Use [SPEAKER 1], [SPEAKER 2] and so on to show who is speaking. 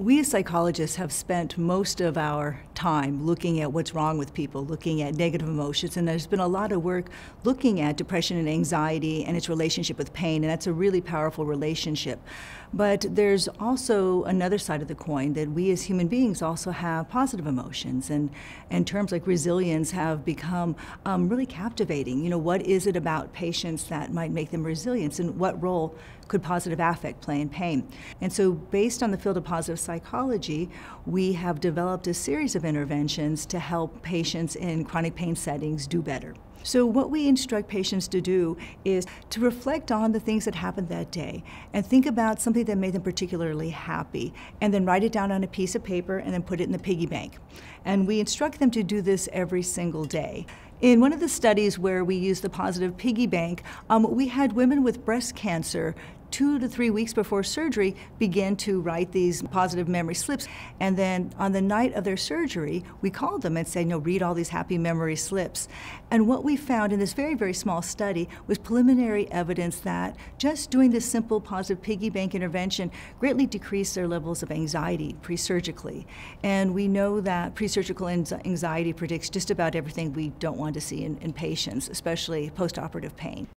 [SPEAKER 1] We as psychologists have spent most of our time looking at what's wrong with people, looking at negative emotions, and there's been a lot of work looking at depression and anxiety and its relationship with pain, and that's a really powerful relationship. But there's also another side of the coin that we as human beings also have positive emotions, and, and terms like resilience have become um, really captivating. You know, what is it about patients that might make them resilient, and what role could positive affect play in pain? And so, based on the field of positive psychology, we have developed a series of interventions to help patients in chronic pain settings do better. So, what we instruct patients to do is to reflect on the things that happened that day and think about something that made them particularly happy, and then write it down on a piece of paper and then put it in the piggy bank. And we instruct them to do this every single day. In one of the studies where we used the positive piggy bank, um, we had women with breast cancer two to three weeks before surgery begin to write these positive memory slips. And then on the night of their surgery, we called them and said, no, read all these happy memory slips. And what we found in this very, very small study was preliminary evidence that just doing this simple positive piggy bank intervention greatly decreased their levels of anxiety pre-surgically. And we know that pre-surgical anxiety predicts just about everything we don't want to see in, in patients, especially post-operative pain.